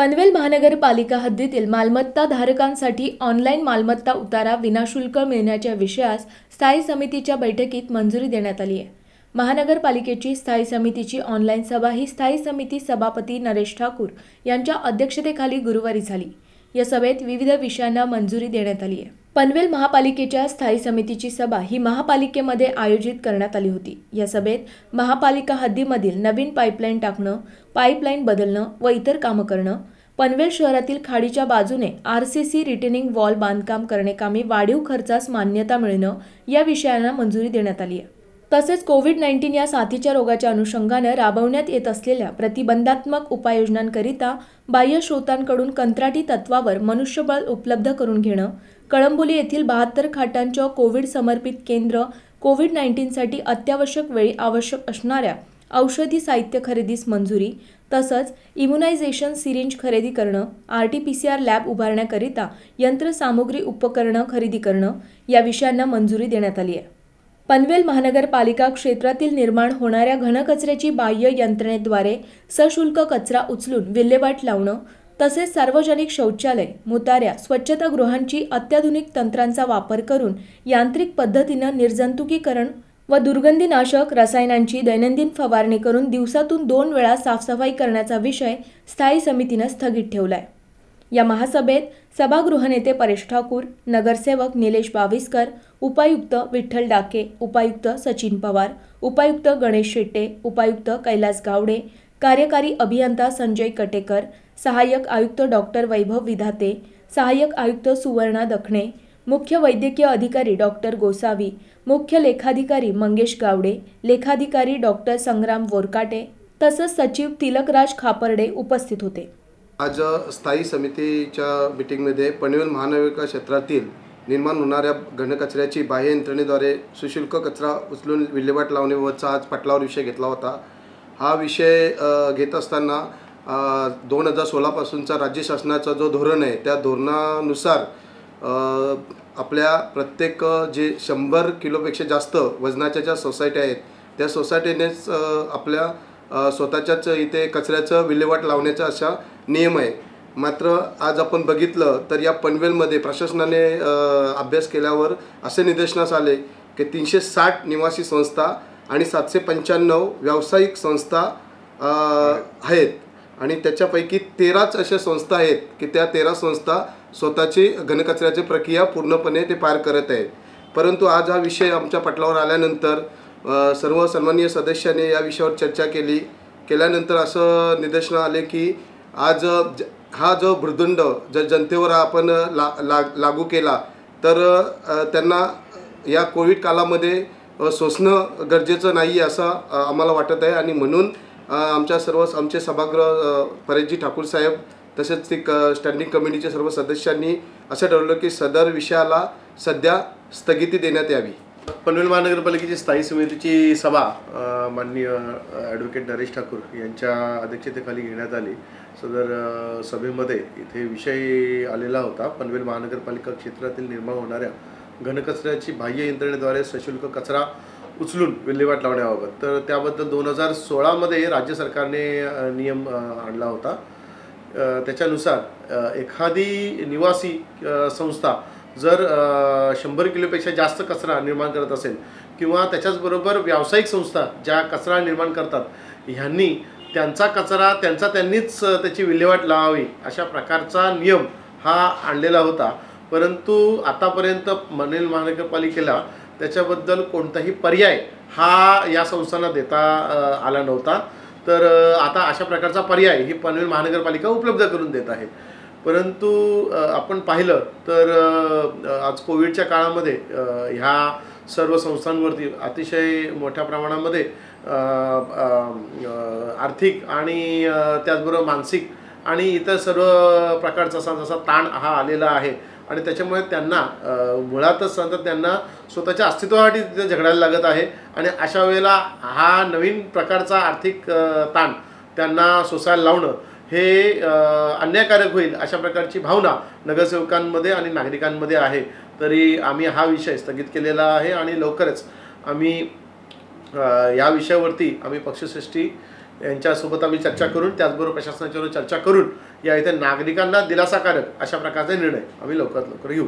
पनवेल महानगरपालिका हद्दीतील मालमत्ता धारकांसाठी ऑनलाईन मालमत्ता उतारा विनाशुल्क मिळण्याच्या विषयास स्थायी समितीच्या बैठकीत मंजुरी देण्यात आली आहे. महानगरपालिकेची स्थायी समितीची ऑनलाईन सभा ही स्थायी समिती सभापती नरेश ठाकूर यांच्या अध्यक्षतेखाली गुरुवारी झाली. या सभेत विविध विषयांना मंजुरी देण्यात आली आहे. पनवेल महापालिकेच्या स्थायी समितीची सभा ही महापालिकेमध्ये आयोजित करण्यात आली होती. या सभेत महापालिका हद्दीमधील नवीन पाईपलाईन टाकणं पाईपलाईन बदलणं व इतर कामं करणं पनवेल शहरातील खाडीच्या बाजूने R C C retaining wall बांधकाम करणे कामी वाढीव खर्चास मान्यता मिळणं या विषयांना मंजुरी देण्यात आली आहे. तसेच कोविड नाईन्टीन या साथीच्या रोगाच्या अनुषंगानं राबवण्यात येत असलेल्या प्रतिबंधात्मक उपाययोजनांकरिता बाह्य स्रोतांकडून कंत्राटी तत्वावर मनुष्यबळ उपलब्ध करून घेणं कळंबोली येथील बहात्तर खाटांच्या कोविड समर्पित केंद्र कोविड नाईन्टीनसाठी अत्यावश्यक वेळी आवश्यक असणाऱ्या औषधी साहित्य खरेदीस मंजुरी तसंच इम्युनायझेशन सिरिंज खरेदी करणं R T P C R lab उभारण्याकरिता यंत्रसामुग्री उपकरणं खरेदी करणं या विषयांना मंजुरी देण्यात आली आहे. पनवेल महानगरपालिका क्षेत्रातील निर्माण होणाऱ्या घनकचऱ्याची बाह्य यंत्रणेद्वारे सशुल्क कचरा उचलून विल्हेवाट लावणं तसेच सार्वजनिक शौचालय मुताऱ्या स्वच्छतागृहांची अत्याधुनिक तंत्रांचा वापर करून यांत्रिक पद्धतीनं निर्जंतुकीकरण व दुर्गंधीनाशक रसायनांची दैनंदिन फवारणी करून दिवसातून दोन वेळा साफसफाई करण्याचा विषय स्थायी समितीनं स्थगित ठेवला आहे या महासभेत सभागृहनेते परेश ठाकूर नगरसेवक निलेश बाविस्कर उपायुक्त विठ्ठल डाके उपायुक्त सचिन पवार उपायुक्त गणेश शेट्टे उपायुक्त कैलास गावडे कार्यकारी अभियंता संजय कटेकर सहाय्यक आयुक्त डॉक्टर वैभव विधाते सहाय्यक आयुक्त सुवर्णा दखणे मुख्य वैद्यकीय अधिकारी डॉक्टर गोसावी मुख्य लेखाधिकारी मंगेश गावडे लेखाधिकारी डॉक्टर संग्राम वोरकाटे तसंच सचिव तिलकराज खापर्डे उपस्थित होते. आज स्थायी समितीच्या मिटिंगमध्ये पनवेल महानगरपालिका क्षेत्रातील निर्माण होणाऱ्या घनकचऱ्याची बाह्य यंत्रणेद्वारे सुशुल्क कचरा उचलून विल्हेवाट लावण्यावरचा आज पटलावर विषय घेतला होता. हा विषय घेत असताना दोन हजार सोळापासूनचा राज्य शासनाचा जो धोरण आहे त्या धोरणानुसार आपल्या प्रत्येक जे शंभर किलोपेक्षा जास्त वजनाच्या ज्या सोसायट्या आहेत त्या सोसायटीनेच आपल्या स्वतःच्याच इथे कचऱ्याचं विल्हेवाट लावण्याचा असा नियम आहे. मात्र आज आपण बघितलं तर या पनवेलमध्ये प्रशासनाने अभ्यास केल्यावर असे निदर्शनास आले की तीनशे साठ निवासी संस्था आणि सातशे पंच्याण्णव व्यावसायिक संस्था आहेत. आणि त्याच्यापैकी तेराच अशा संस्था आहेत की त्या तेरा संस्था स्वतःची घनकचऱ्याची प्रक्रिया पूर्णपणे ते पार करत आहेत. परंतु आज हा विषय आमच्या पटलावर आल्यानंतर सर्व सन्माननीय सदस्यांनी या विषयावर चर्चा केली. केल्यानंतर असं निदर्शन आले की आज ज- हा जो भृदंड जर जनतेवर आपण ला ला लागू केला तर त्यांना या कोविड कालामध्ये सोसणं गरजेचं नाही आहे असं आम्हाला वाटत आहे. आणि म्हणून आमच्या सर्व आमचे सभागृह परेशजी ठाकूर साहेब तसेच ती क स्टँडिंग कमिटीचे सर्व सदस्यांनी असं ठरवलं की सदर विषयाला सध्या स्थगिती देण्यात यावी. पनवेल महानगरपालिकेची स्थायी समितीची सभा माननीय ॲडव्होकेट नरेश ठाकूर यांच्या अध्यक्षतेखाली घेण्यात आली. सदर सभेमध्ये इथे विषय आलेला होता. पनवेल महानगरपालिका क्षेत्रातील निर्माण होणाऱ्या घनकचऱ्याची बाह्य यंत्रणेद्वारे सशुल्क कचरा उचलून विल्हेवाट लावण्याबाबत. तर त्याबद्दल दोन हजार सोळामध्ये राज्य सरकारने नियम आणला होता. त्याच्यानुसार एखादी निवासी संस्था जर शंभर किलोपेक्षा जास्त कचरा निर्माण करत असेल किंवा त्याच्याचबरोबर व्यावसायिक संस्था ज्या कचरा निर्माण करतात ह्यांनी त्यांचा कचरा त्यांचा त्यांनीच त्याची विल्हेवाट लावावी अशा प्रकारचा नियम हा आणलेला होता. परंतु आतापर्यंत मनेल महानगरपालिकेला त्याच्याबद्दल कोणताही पर्याय हा या संस्थांना देता आला नव्हता. तर आता अशा प्रकारचा पर्याय ही पनवेल महानगरपालिका उपलब्ध करून देत आहे. परंतु आपण पाहिलं तर आज कोविडच्या काळामध्ये ह्या सर्व संस्थांवरती अतिशय मोठ्या प्रमाणामध्ये आर्थिक आणि त्याचबरोबर मानसिक आणि इतर सर्व प्रकारचा असा जसा ताण हा आलेला आहे आणि त्याच्यामुळे त्यांना मुळातच सांगतात त्यांना स्वतःच्या अस्तित्वासाठी तिथे झगडायला लागत आहे आणि अशा वेळेला हा नवीन प्रकारचा आर्थिक ताण त्यांना सोसायला लावणं हे अन्यायकारक होईल अशा प्रकारची भावना नगरसेवकांमध्ये आणि नागरिकांमध्ये आहे. तरी आम्ही हा विषय स्थगित केलेला आहे आणि लवकरच आम्ही या विषयावरती आम्ही पक्षश्रेष्ठी यांच्यासोबत आम्ही चर्चा करून त्याचबरोबर प्रशासनाच्यावर चर्चा करून या इथे नागरिकांना दिलासाकारक अशा प्रकारचे निर्णय आम्ही लवकरात लवकर घेऊ.